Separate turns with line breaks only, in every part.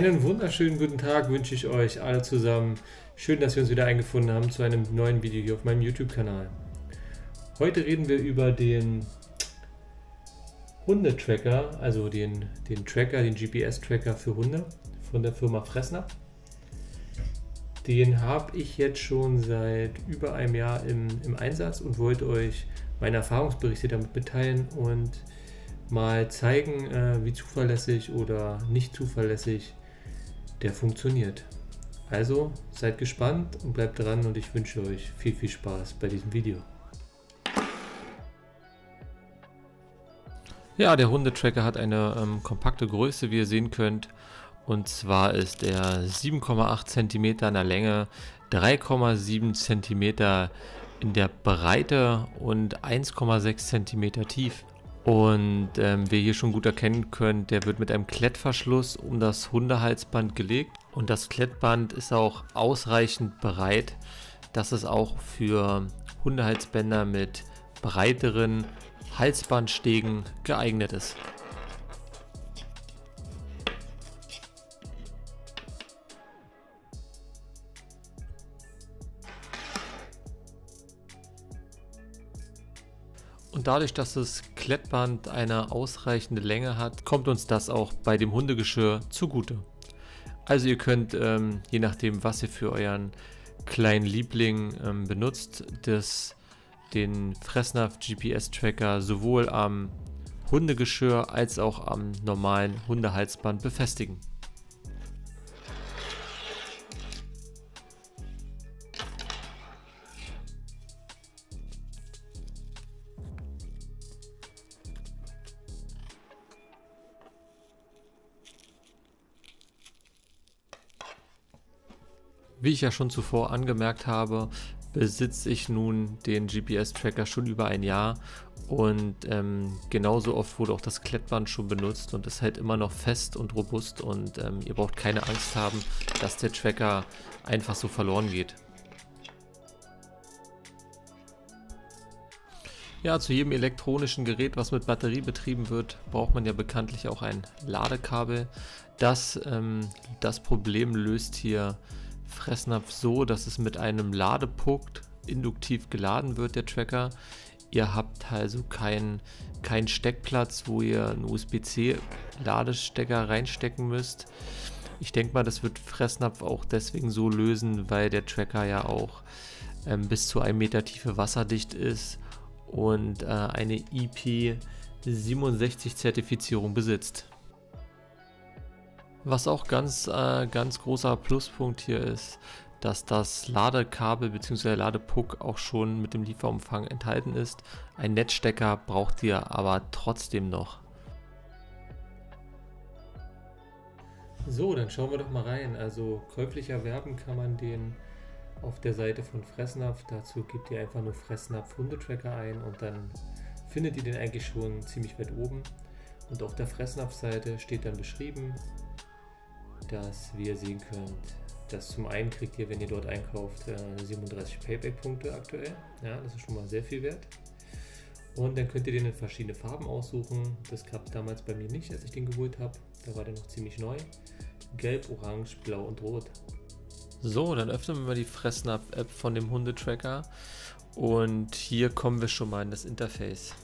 Einen wunderschönen guten Tag wünsche ich euch alle zusammen. Schön, dass wir uns wieder eingefunden haben zu einem neuen Video hier auf meinem YouTube-Kanal. Heute reden wir über den Hundetracker, also den, den Tracker, den GPS-Tracker für Hunde von der Firma Fressner. Den habe ich jetzt schon seit über einem Jahr im, im Einsatz und wollte euch meine Erfahrungsberichte damit mitteilen und mal zeigen, äh, wie zuverlässig oder nicht zuverlässig der funktioniert. Also seid gespannt und bleibt dran und ich wünsche euch viel, viel Spaß bei diesem Video. Ja, der Hundetracker hat eine ähm, kompakte Größe, wie ihr sehen könnt. Und zwar ist er 7,8 cm in der Länge, 3,7 cm in der Breite und 1,6 cm tief. Und ähm, wie ihr hier schon gut erkennen könnt, der wird mit einem Klettverschluss um das Hundehalsband gelegt. Und das Klettband ist auch ausreichend breit, dass es auch für Hundehalsbänder mit breiteren Halsbandstegen geeignet ist. Und dadurch, dass das Klettband eine ausreichende Länge hat, kommt uns das auch bei dem Hundegeschirr zugute. Also ihr könnt, ähm, je nachdem, was ihr für euren kleinen Liebling ähm, benutzt, das, den Fressnapf GPS Tracker sowohl am Hundegeschirr als auch am normalen Hundehalsband befestigen. Wie ich ja schon zuvor angemerkt habe, besitze ich nun den GPS-Tracker schon über ein Jahr und ähm, genauso oft wurde auch das Klettband schon benutzt und es hält immer noch fest und robust und ähm, ihr braucht keine Angst haben, dass der Tracker einfach so verloren geht. Ja, zu jedem elektronischen Gerät, was mit Batterie betrieben wird, braucht man ja bekanntlich auch ein Ladekabel. Das, ähm, das Problem löst hier Fressnapf so, dass es mit einem Ladepunkt induktiv geladen wird, der Tracker. Ihr habt also keinen kein Steckplatz, wo ihr einen USB-C-Ladestecker reinstecken müsst. Ich denke mal, das wird Fressnapf auch deswegen so lösen, weil der Tracker ja auch ähm, bis zu einem Meter Tiefe wasserdicht ist und äh, eine IP67-Zertifizierung besitzt. Was auch ganz, äh, ganz großer Pluspunkt hier ist, dass das Ladekabel bzw. Ladepuck auch schon mit dem Lieferumfang enthalten ist. Ein Netzstecker braucht ihr aber trotzdem noch. So, dann schauen wir doch mal rein. Also käuflich erwerben kann man den auf der Seite von Fressnapf. Dazu gebt ihr einfach nur Fressnapf Hundetracker ein und dann findet ihr den eigentlich schon ziemlich weit oben. Und auf der Fressnapf-Seite steht dann beschrieben, dass, wie ihr sehen könnt, das zum einen kriegt ihr, wenn ihr dort einkauft, 37 äh, Payback-Punkte aktuell. Ja, das ist schon mal sehr viel wert. Und dann könnt ihr den in verschiedene Farben aussuchen. Das gab es damals bei mir nicht, als ich den geholt habe. Da war der noch ziemlich neu. Gelb, Orange, Blau und Rot. So, dann öffnen wir mal die Fressnapf-App von dem Hundetracker. Und hier kommen wir schon mal in das Interface.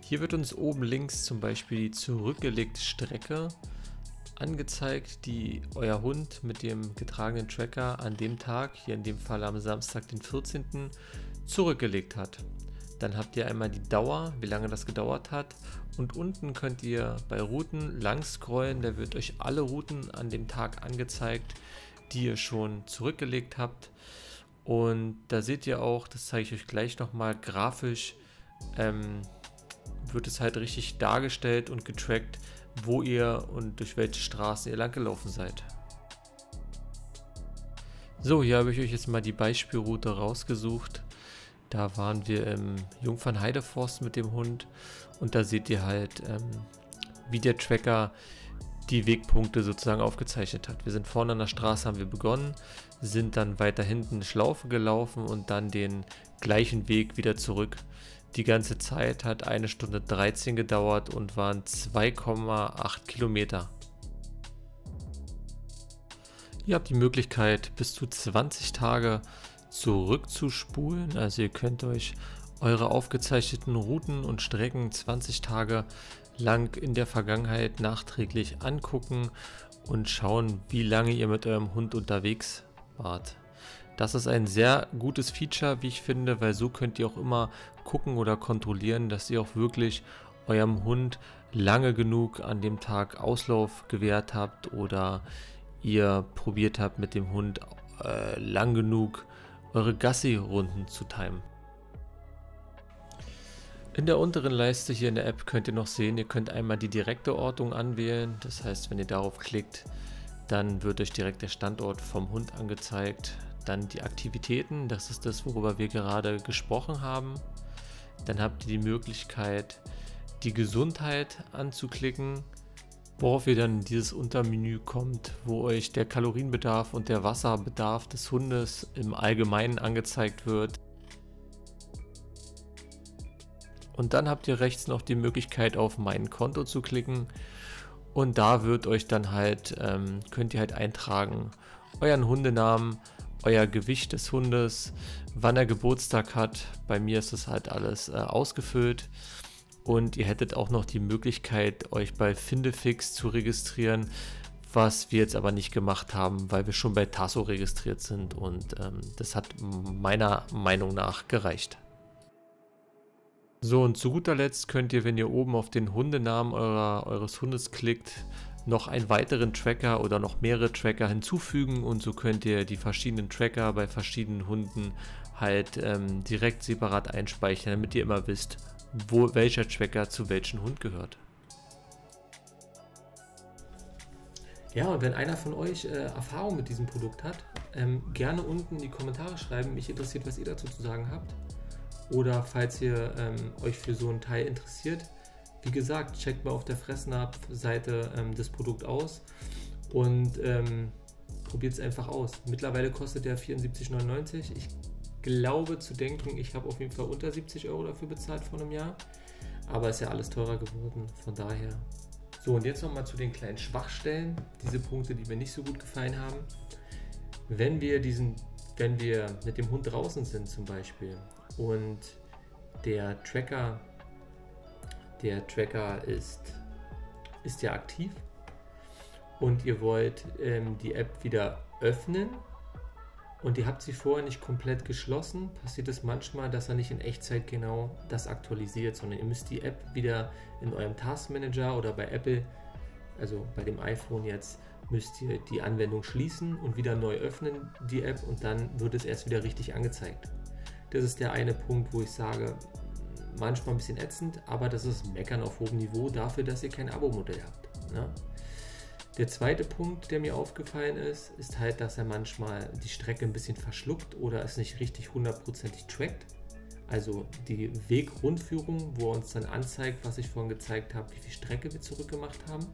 Hier wird uns oben links zum Beispiel die zurückgelegte Strecke angezeigt, die euer Hund mit dem getragenen Tracker an dem Tag, hier in dem Fall am Samstag, den 14., zurückgelegt hat. Dann habt ihr einmal die Dauer, wie lange das gedauert hat. Und unten könnt ihr bei Routen lang scrollen. Da wird euch alle Routen an dem Tag angezeigt, die ihr schon zurückgelegt habt. Und da seht ihr auch, das zeige ich euch gleich nochmal, grafisch ähm, wird es halt richtig dargestellt und getrackt, wo ihr und durch welche Straßen ihr lang gelaufen seid. So, hier habe ich euch jetzt mal die Beispielroute rausgesucht. Da waren wir im Jungfernheideforst mit dem Hund und da seht ihr halt, ähm, wie der Tracker die Wegpunkte sozusagen aufgezeichnet hat. Wir sind vorne an der Straße, haben wir begonnen, sind dann weiter hinten eine Schlaufe gelaufen und dann den gleichen Weg wieder zurück die ganze Zeit hat eine Stunde 13 gedauert und waren 2,8 Kilometer. Ihr habt die Möglichkeit, bis zu 20 Tage zurückzuspulen. Also ihr könnt euch eure aufgezeichneten Routen und Strecken 20 Tage lang in der Vergangenheit nachträglich angucken und schauen, wie lange ihr mit eurem Hund unterwegs wart. Das ist ein sehr gutes Feature, wie ich finde, weil so könnt ihr auch immer gucken oder kontrollieren, dass ihr auch wirklich eurem Hund lange genug an dem Tag Auslauf gewährt habt oder ihr probiert habt mit dem Hund äh, lang genug eure Gassi-Runden zu timen. In der unteren Leiste hier in der App könnt ihr noch sehen, ihr könnt einmal die direkte Ortung anwählen. Das heißt, wenn ihr darauf klickt, dann wird euch direkt der Standort vom Hund angezeigt. Dann die Aktivitäten, das ist das, worüber wir gerade gesprochen haben. Dann habt ihr die Möglichkeit, die Gesundheit anzuklicken, worauf ihr dann in dieses Untermenü kommt, wo euch der Kalorienbedarf und der Wasserbedarf des Hundes im Allgemeinen angezeigt wird. Und dann habt ihr rechts noch die Möglichkeit auf mein Konto zu klicken und da wird euch dann halt, ähm, könnt ihr halt eintragen, euren Hundenamen, euer Gewicht des Hundes, wann er Geburtstag hat. Bei mir ist das halt alles äh, ausgefüllt. Und ihr hättet auch noch die Möglichkeit, euch bei Findefix zu registrieren, was wir jetzt aber nicht gemacht haben, weil wir schon bei Tasso registriert sind und ähm, das hat meiner Meinung nach gereicht. So und zu guter Letzt könnt ihr, wenn ihr oben auf den Hundenamen eurer, eures Hundes klickt, noch einen weiteren Tracker oder noch mehrere Tracker hinzufügen und so könnt ihr die verschiedenen Tracker bei verschiedenen Hunden halt ähm, direkt separat einspeichern, damit ihr immer wisst, wo welcher Tracker zu welchem Hund gehört. Ja, und wenn einer von euch äh, Erfahrung mit diesem Produkt hat, ähm, gerne unten in die Kommentare schreiben. Mich interessiert, was ihr dazu zu sagen habt. Oder falls ihr ähm, euch für so ein Teil interessiert, wie gesagt, checkt mal auf der Fressnapf-Seite ähm, das Produkt aus und ähm, probiert es einfach aus. Mittlerweile kostet der 74,99. Ich glaube zu denken, ich habe auf jeden Fall unter 70 Euro dafür bezahlt vor einem Jahr. Aber ist ja alles teurer geworden, von daher. So, und jetzt nochmal zu den kleinen Schwachstellen, diese Punkte, die mir nicht so gut gefallen haben. Wenn wir diesen, wenn wir mit dem Hund draußen sind zum Beispiel und der Tracker, der Tracker ist, ist ja aktiv. Und ihr wollt ähm, die App wieder öffnen. Und ihr habt sie vorher nicht komplett geschlossen, passiert es manchmal, dass er nicht in Echtzeit genau das aktualisiert, sondern ihr müsst die App wieder in eurem Taskmanager oder bei Apple, also bei dem iPhone jetzt, müsst ihr die Anwendung schließen und wieder neu öffnen, die App, und dann wird es erst wieder richtig angezeigt. Das ist der eine Punkt, wo ich sage, manchmal ein bisschen ätzend, aber das ist Meckern auf hohem Niveau dafür, dass ihr kein Abo-Modell habt. Ne? Der zweite Punkt, der mir aufgefallen ist, ist halt, dass er manchmal die Strecke ein bisschen verschluckt oder es nicht richtig hundertprozentig trackt. Also die Wegrundführung, wo er uns dann anzeigt, was ich vorhin gezeigt habe, wie viel Strecke wir zurückgemacht haben.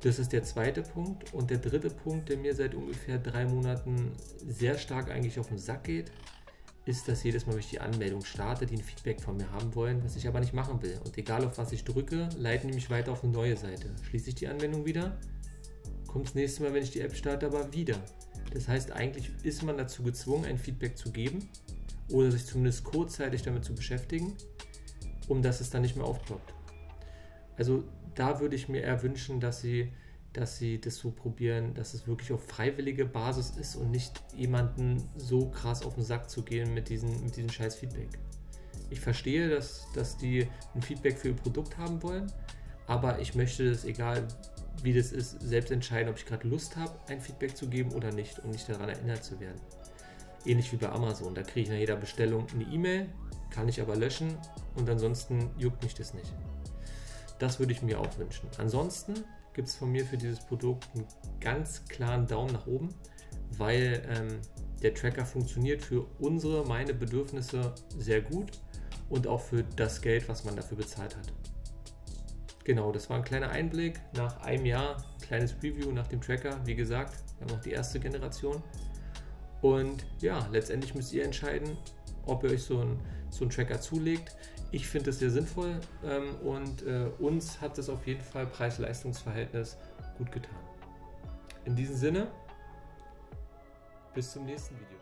Das ist der zweite Punkt. Und der dritte Punkt, der mir seit ungefähr drei Monaten sehr stark eigentlich auf den Sack geht, ist, dass jedes Mal, wenn ich die Anmeldung starte, die ein Feedback von mir haben wollen, was ich aber nicht machen will. Und egal auf was ich drücke, leiten die mich weiter auf eine neue Seite. Schließe ich die Anwendung wieder, kommt das nächste Mal, wenn ich die App starte, aber wieder. Das heißt, eigentlich ist man dazu gezwungen, ein Feedback zu geben oder sich zumindest kurzzeitig damit zu beschäftigen, um dass es dann nicht mehr aufploppt. Also da würde ich mir eher wünschen, dass sie dass sie das so probieren, dass es wirklich auf freiwillige Basis ist und nicht jemanden so krass auf den Sack zu gehen mit diesem mit diesen scheiß Feedback. Ich verstehe, dass, dass die ein Feedback für ihr Produkt haben wollen, aber ich möchte das, egal wie das ist, selbst entscheiden, ob ich gerade Lust habe, ein Feedback zu geben oder nicht und nicht daran erinnert zu werden. Ähnlich wie bei Amazon, da kriege ich nach jeder Bestellung eine E-Mail, kann ich aber löschen und ansonsten juckt mich das nicht. Das würde ich mir auch wünschen. Ansonsten gibt es von mir für dieses Produkt einen ganz klaren Daumen nach oben, weil ähm, der Tracker funktioniert für unsere, meine Bedürfnisse sehr gut und auch für das Geld, was man dafür bezahlt hat. Genau, das war ein kleiner Einblick nach einem Jahr, ein kleines Preview nach dem Tracker. Wie gesagt, wir haben noch die erste Generation. Und ja, letztendlich müsst ihr entscheiden, ob ihr euch so einen so Tracker zulegt. Ich finde es sehr sinnvoll ähm, und äh, uns hat es auf jeden Fall Preis-Leistungs-Verhältnis gut getan. In diesem Sinne, bis zum nächsten Video.